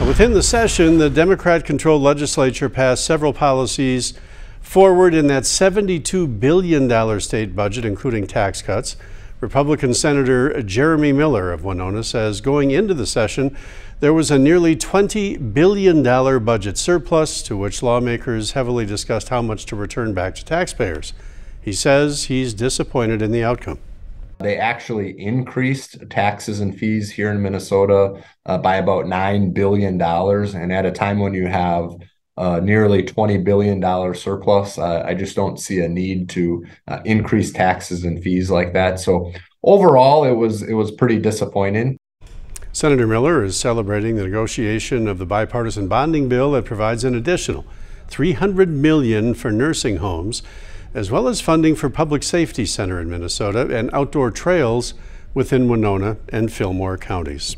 Within the session, the Democrat controlled legislature passed several policies forward in that $72 billion state budget, including tax cuts. Republican Senator Jeremy Miller of Winona says going into the session, there was a nearly $20 billion budget surplus to which lawmakers heavily discussed how much to return back to taxpayers. He says he's disappointed in the outcome. They actually increased taxes and fees here in Minnesota uh, by about $9 billion. And at a time when you have uh, nearly $20 billion surplus, uh, I just don't see a need to uh, increase taxes and fees like that. So overall, it was it was pretty disappointing. Senator Miller is celebrating the negotiation of the bipartisan bonding bill that provides an additional 300 million for nursing homes as well as funding for Public Safety Center in Minnesota and outdoor trails within Winona and Fillmore counties.